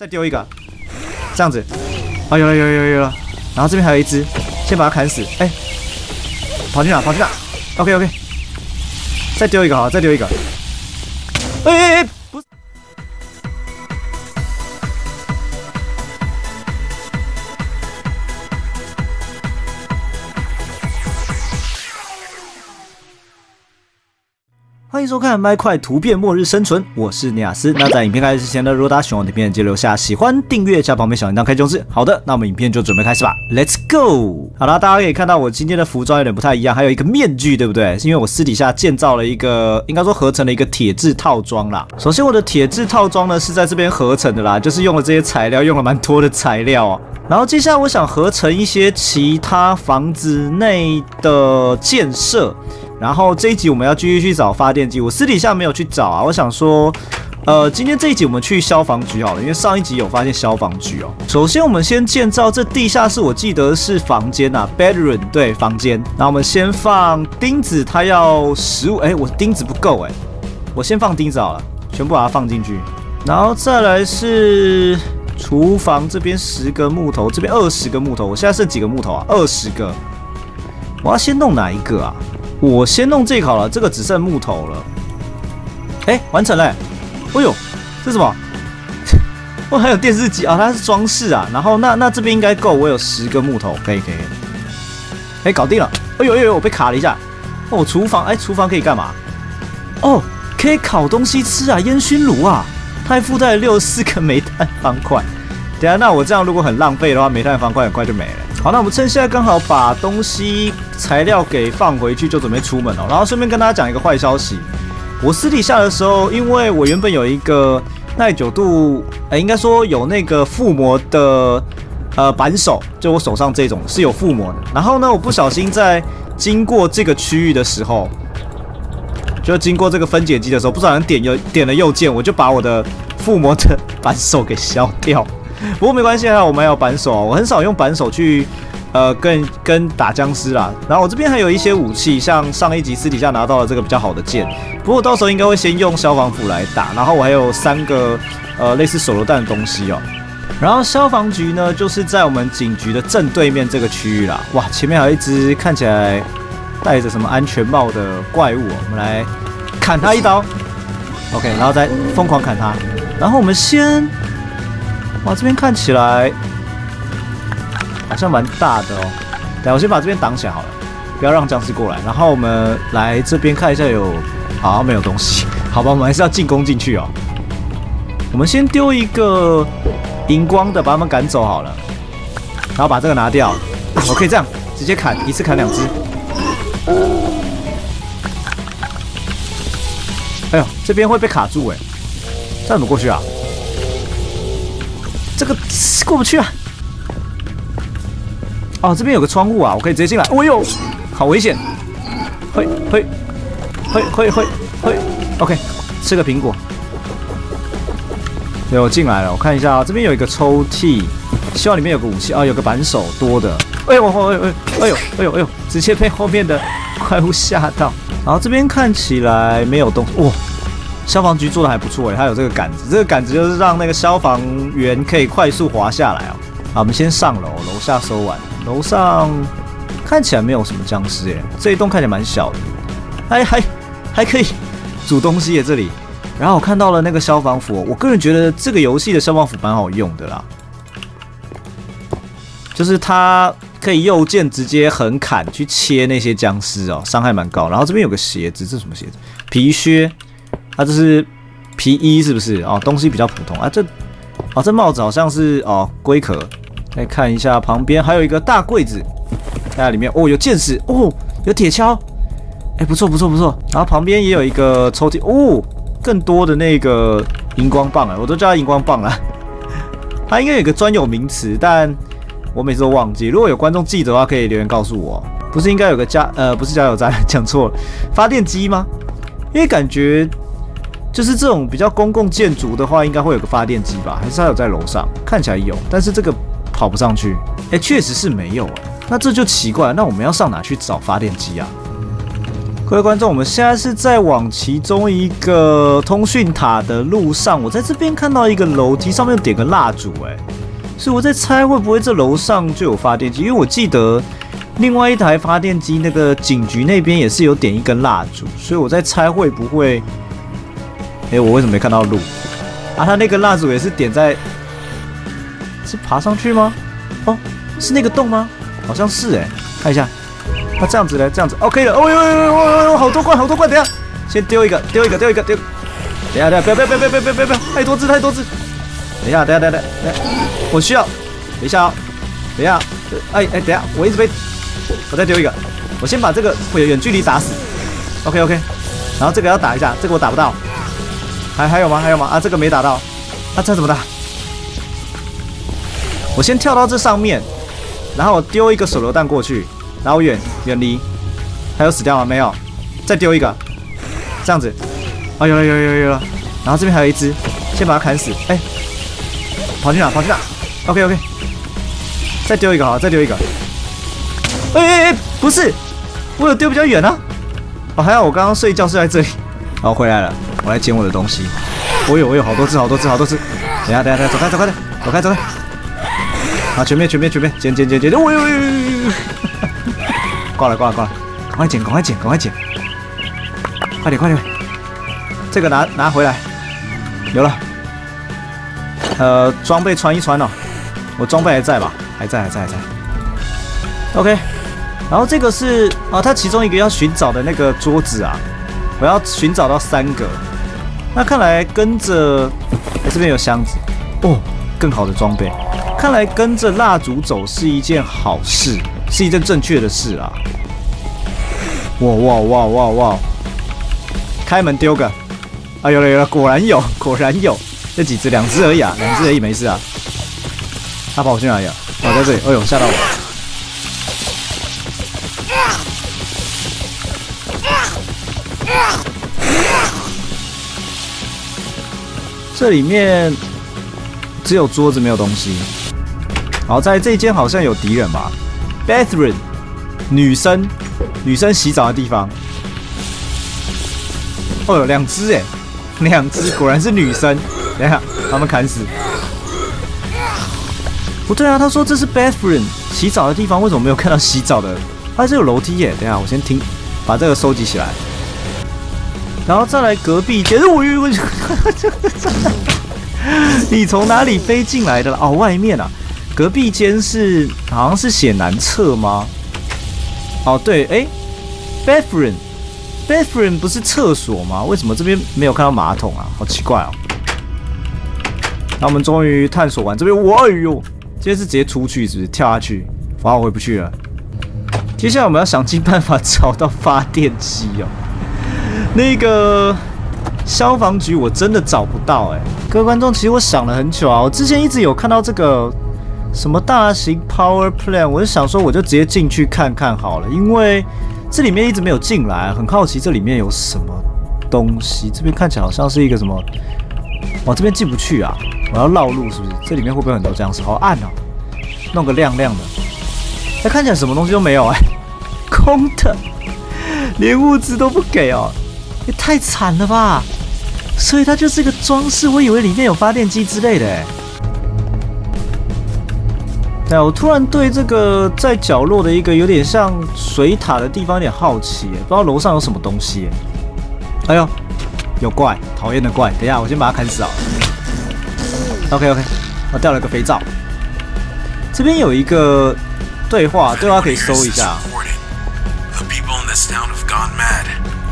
再丢一个，这样子。啊，有了有了有了有了。然后这边还有一只，先把它砍死。哎，跑去哪？跑去哪？OK OK。再丢一个好，再丢一个。哎哎哎！欢迎收看《麦块图片末日生存》，我是尼亚斯。那在影片开始之前呢，如果大家喜欢我的影片，记得留下喜欢、订阅加旁边小铃铛开通知。好的，那我们影片就准备开始吧，Let's go！好了，大家可以看到我今天的服装有点不太一样，还有一个面具，对不对？是因为我私底下建造了一个，应该说合成了一个铁质套装啦。首先，我的铁质套装呢是在这边合成的啦，就是用了这些材料，用了蛮多的材料。然后接下来我想合成一些其他房子内的建设。然后这一集我们要继续去找发电机，我私底下没有去找啊。我想说，呃，今天这一集我们去消防局好了，因为上一集有发现消防局哦。首先我们先建造这地下室，我记得是房间呐，bedroom 对，房间。那我们先放钉子，它要十五，哎，我钉子不够哎，我先放钉子好了，全部把它放进去。然后再来是厨房这边十个木头，这边二十个木头，我现在剩几个木头啊？二十个。我要先弄哪一个啊？我先弄这个好了，这个只剩木头了。哎，完成了！哎呦，这什么？哦，还有电视机啊，它是装饰啊。然后那那这边应该够，我有十个木头，可以可以。哎，搞定了！哎呦哎呦，我被卡了一下。哦，厨房，哎，厨房可以干嘛？哦，可以烤东西吃啊，烟熏炉啊。它还附带了六十四个煤炭方块。等下，那我这样如果很浪费的话，煤炭方块很快就没了。好，那我们趁现在刚好把东西材料给放回去，就准备出门哦。然后顺便跟大家讲一个坏消息，我私底下的时候，因为我原本有一个耐久度，哎，应该说有那个附魔的呃扳手，就我手上这种是有附魔的。然后呢，我不小心在经过这个区域的时候，就经过这个分解机的时候，不小心点右点了右键，我就把我的附魔的 扳手给消掉。不过没关系啊，我们有扳手，我很少用扳手去，呃，跟跟打僵尸啦。然后我这边还有一些武器，像上一集私底下拿到了这个比较好的剑。不过到时候应该会先用消防斧来打。然后我还有三个呃类似手榴弹的东西哦。然后消防局呢，就是在我们警局的正对面这个区域啦。哇，前面还有一只看起来戴着什么安全帽的怪物，我们来砍他一刀。OK，然后再疯狂砍他。然后我们先。哇，这边看起来好像蛮大的哦。等我先把这边挡起来好了，不要让僵尸过来。然后我们来这边看一下，有好像没有东西。好吧，我们还是要进攻进去哦。我们先丢一个荧光的，把他们赶走好了。然后把这个拿掉，我可以这样直接砍，一次砍两只。哎呦，这边会被卡住哎，这怎么过去啊？这个过不去啊！哦，这边有个窗户啊，我可以直接进来。哦呦，好危险！会会会会会会，OK，吃个苹果。对，我进来了，我看一下啊，这边有一个抽屉，希望里面有个武器啊，有个扳手多的。哎呦，哎呦，哎呦，哎呦，哎呦，直接被后面的 怪物吓到。然后这边看起来没有东西，哇！消防局做的还不错诶，它有这个杆子，这个杆子就是让那个消防员可以快速滑下来哦。好，我们先上楼，楼下收完。楼上看起来没有什么僵尸诶，这一栋看起来蛮小的，还还还可以煮东西耶这里。然后我看到了那个消防斧，我个人觉得这个游戏的消防斧蛮好用的啦，就是它可以右键直接横砍去切那些僵尸哦，伤害蛮高。然后这边有个鞋子，这是什么鞋子？皮靴。啊，这是皮衣是不是？哦，东西比较普通啊。这，哦，这帽子好像是哦龟壳。再看一下旁边还有一个大柜子，在里面哦，有剑士哦，有铁锹，哎，不错不错不错。然后旁边也有一个抽屉哦，更多的那个荧光棒啊，我都叫它荧光棒了。它应该有个专有名词，但我每次都忘记。如果有观众记得的话，可以留言告诉我。不是应该有个加呃，不是加油站，讲错了，发电机吗？因为感觉。就是这种比较公共建筑的话，应该会有个发电机吧？还是它有在楼上？看起来有，但是这个跑不上去。哎，确实是没有啊。那这就奇怪，那我们要上哪去找发电机啊？各位观众，我们现在是在往其中一个通讯塔的路上。我在这边看到一个楼梯，上面点个蜡烛，哎，所以我在猜会不会这楼上就有发电机？因为我记得另外一台发电机那个警局那边也是有点一根蜡烛，所以我在猜会不会？哎，我为什么没看到路？啊，他那个蜡烛也是点在，是爬上去吗？哦，是那个洞吗？好像是哎，看一下。他这样子嘞，这样子 OK 了。哦呦呦呦呦呦，好多罐，好多罐。等下，先丢一个，丢一个，丢一个，丢。等下，等下，不要，不要，不要，不要，不要，不要，不要，太多只，太多只。等下，等下，等下，等下，我需要。等一下哦，等下。哎哎，等下，我一直被，我再丢一个。我先把这个会远距离打死。OK OK。然后这个要打一下，这个我打不到。还还有吗？还有吗？啊，这个没打到。啊，这怎么打？我先跳到这上面，然后我丢一个手榴弹过去。然后远远离，还有死掉吗？没有，再丢一个，这样子，啊有了有了有了有了，然后这边还有一只，先把它砍死。哎，跑去哪？跑去哪？OK OK，再丢一个好，再丢一个。哎哎哎，不是，我有丢比较远啊。哦，还好我刚刚睡觉是在这里。哦，回来了，我来捡我的东西。我有我有好多只好多只好多只。等下等下等下，走开走开，走开走开。啊，全面全面全面，捡捡捡捡。我有有有有有。挂了挂了挂了，赶快捡赶快捡赶快捡，快点快点，这个拿拿回来，有了，呃，装备穿一穿哦，我装备还在吧？还在还在还在，OK，然后这个是啊，它其中一个要寻找的那个桌子啊，我要寻找到三个，那看来跟着，哎这边有箱子，哦，更好的装备，看来跟着蜡烛走是一件好事。是一件正确的事啊！哇哇哇哇哇！开门丢个，啊有了有了，果然有果然有，这几只两只而已啊，两只而已没事啊。他跑去哪里啊？跑在这里，哎呦吓到我！这里面只有桌子没有东西。好，在这间好像有敌人吧？Bathroom，女生，女生洗澡的地方。哦哟，两只哎，两只果然是女生。等下，把他们砍死。不对啊，他说这是 bathroom，洗澡的地方，为什么没有看到洗澡的？啊，这有楼梯耶。等下，我先听，把这个收集起来。然后再来隔壁间。我我我，你从哪里飞进来的了？哦，外面啊。隔壁间是好像是写男厕吗？哦，对，哎，bathroom，bathroom 不是厕所吗？为什么这边没有看到马桶啊？好奇怪哦。那我们终于探索完这边，哇，哎呦，今天是直接出去，是不是跳下去？哇，我回不去了。接下来我们要想尽办法找到发电机哦。那个消防局我真的找不到哎。各位观众，其实我想了很久啊，我之前一直有看到这个。什么大型 power plant？我就想说，我就直接进去看看好了，因为这里面一直没有进来，很好奇这里面有什么东西。这边看起来好像是一个什么，往这边进不去啊！我要绕路是不是？这里面会不会很多僵尸？好暗哦，弄个亮亮的。哎，看起来什么东西都没有哎，空的，连物资都不给哦，也太惨了吧！所以它就是个装饰，我以为里面有发电机之类的哎。哎，我突然对这个在角落的一个有点像水塔的地方有点好奇，不知道楼上有什么东西。哎呦，有怪，讨厌的怪！等一下，我先把它砍死啊。OK OK，我掉了个肥皂。这边有一个对话，对话可以搜一下。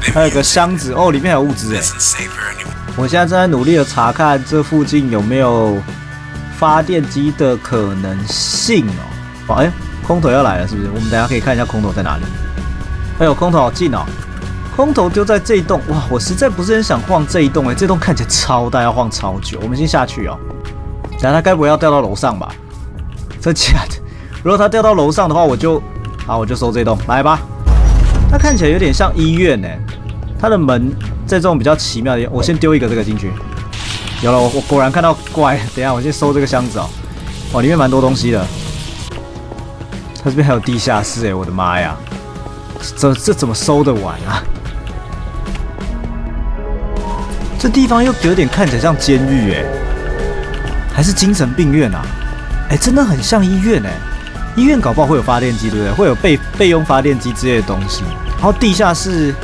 还有个箱子哦，里面有物资哎。我现在正在努力的查看这附近有没有。发电机的可能性哦，哎，空投要来了是不是？我们等下可以看一下空投在哪里。哎呦，空投好近哦！空投丢在这一栋，哇，我实在不是很想晃这一栋哎，这栋看起来超大，要晃超久。我们先下去哦。等下他该不会要掉到楼上吧？真假的？如果他掉到楼上的话，我就好，我就收这栋，来吧。它看起来有点像医院呢，它的门在这种比较奇妙的。我先丢一个这个进去，有了，我我果然看到怪。等一下，我先收这个箱子哦，哇，里面蛮多东西的。它这边还有地下室哎，我的妈呀，这这怎么收得完啊？这地方又有点看起来像监狱哎，还是精神病院啊？哎，真的很像医院哎。医院搞不好会有发电机对不对？会有备备用发电机之类的东西。然后地下室，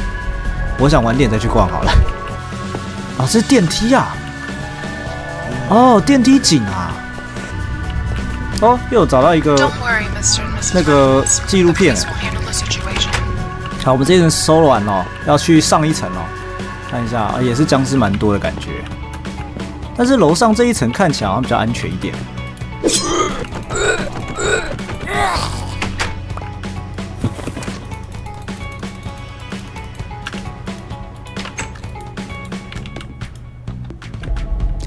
我想晚点再去逛好了。啊，这是电梯啊！哦，电梯井啊！哦，又找到一个那个纪录片。好，我们这一层收完了，要去上一层哦。看一下啊，也是僵尸蛮多的感觉。但是楼上这一层看起来好像比较安全一点。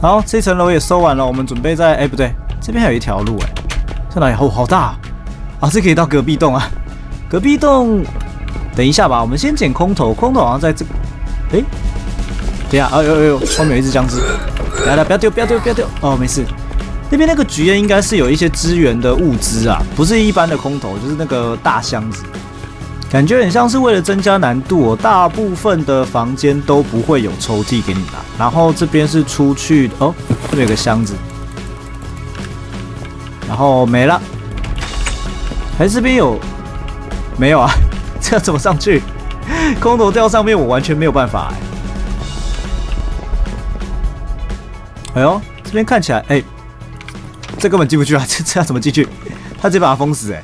好，这层楼也收完了，我们准备在……哎，不对，这边还有一条路哎，在哪里？哦，好大啊！这可以到隔壁洞啊。隔壁洞，等一下吧，我们先捡空投，空投好像在这。哎，等下，哎呦哎呦，后面有一只僵尸，来了，不要丢，不要丢，不要丢。哦，没事。那边那个局应该是有一些支援的物资啊，不是一般的空投，就是那个大箱子。感觉很像是为了增加难度哦，大部分的房间都不会有抽屉给你拿。然后这边是出去哦，这边有个箱子，然后没了。还这边有？没有啊？这要怎么上去？空投掉上面，我完全没有办法哎。哎呦，这边看起来，哎，这根本进不去啊！这这要怎么进去？他直接把它封死哎。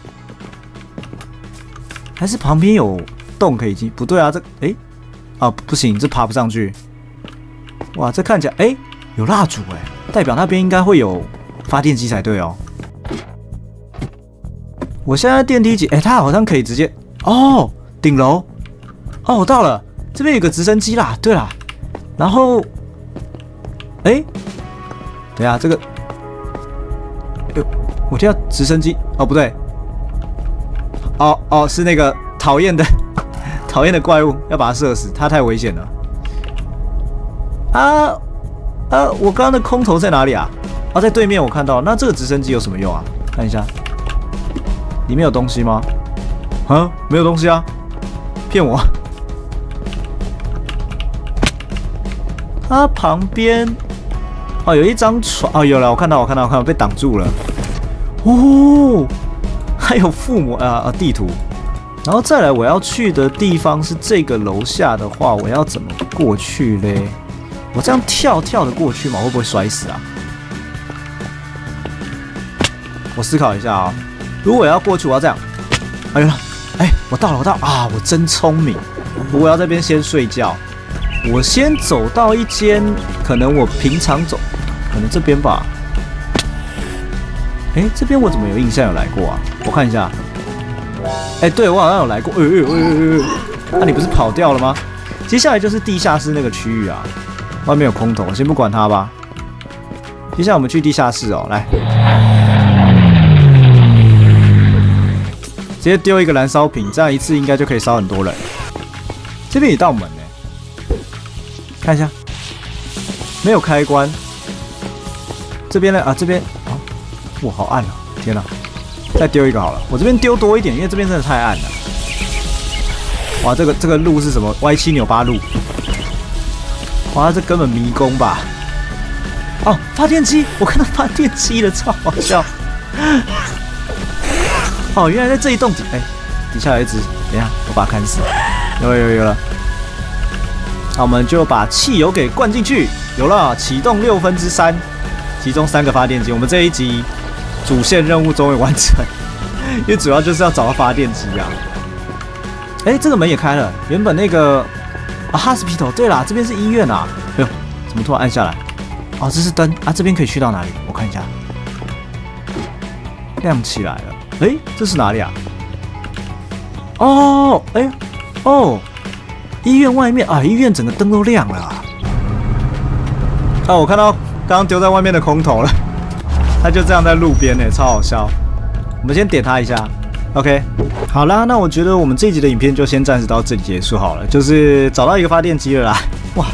还是旁边有洞可以进？不对啊，这哎，啊不行，这爬不上去。哇，这看起来哎有蜡烛哎，代表那边应该会有发电机才对哦。我现在电梯级哎，它好像可以直接哦顶楼哦，我到了，这边有个直升机啦。对啦，然后哎，等下这个，我听到直升机哦，不对。哦哦，是那个讨厌的 讨厌的怪物，要把它射死，它太危险了。啊啊！我刚刚的空投在哪里啊？啊，在对面我看到。那这个直升机有什么用啊？看一下，里面有东西吗？啊，没有东西啊，骗我。它旁边哦，有一张床哦，有了，我看到，我看到，我看到，被挡住了。哦。还有父母啊啊地图，然后再来我要去的地方是这个楼下的话，我要怎么过去嘞？我这样跳跳的过去吗？会不会摔死啊？我思考一下啊，如果我要过去，我要这样。哎呀，哎，我到了，我到啊！我真聪明。我要这边先睡觉，我先走到一间可能我平常走，可能这边吧。哎，这边我怎么有印象有来过啊？我看一下。哎，对我好像有来过。哎哎哎哎那你不是跑掉了吗？接下来就是地下室那个区域啊，外面有空投，先不管它吧。接下来我们去地下室哦，来，直接丢一个燃烧瓶，这样一次应该就可以烧很多人。这边有道门呢，看一下，没有开关。这边呢？啊，这边。哇，好暗啊！天哪，再丢一个好了。我这边丢多一点，因为这边真的太暗了。哇，这个这个路是什么？歪七扭八路。哇，这根本迷宫吧？哦，发电机，我看到发电机了，超好笑。哦，原来在这一栋底，哎，底下有一只。等下，我把它砍死。有了有了有了。那我们就把汽油给灌进去。有了，启动六分之三，其中三个发电机。我们这一集。主线任务终于完成，因为主要就是要找到发电机啊！哎，这个门也开了。原本那个啊，哈斯皮头。对啦，这边是医院啊。哎呦，怎么突然按下来？哦，这是灯啊。这边可以去到哪里？我看一下，亮起来了。哎，这是哪里啊？哦，哎，哦，医院外面啊，医院整个灯都亮了。啊，我看到刚刚丢在外面的空投了。他就这样在路边呢，超好笑。我们先点他一下，OK。好啦，那我觉得我们这集的影片就先暂时到这里结束好了。就是找到一个发电机了啦，哇，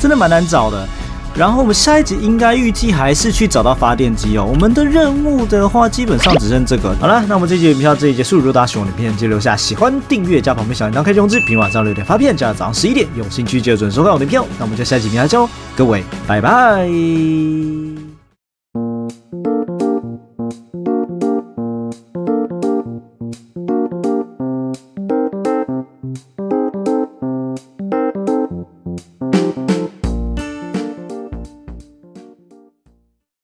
真的蛮难找的。然后我们下一集应该预计还是去找到发电机哦。我们的任务的话，基本上只剩这个。好了，那我们这集影片到这里结束。如果大家喜欢影片，记得留下喜欢、订阅加旁边小铃铛开通知。平晚上六点发片，加早上十一点有兴趣记得准时收看我的影片。那我们就下集影片再见喽。各位拜拜。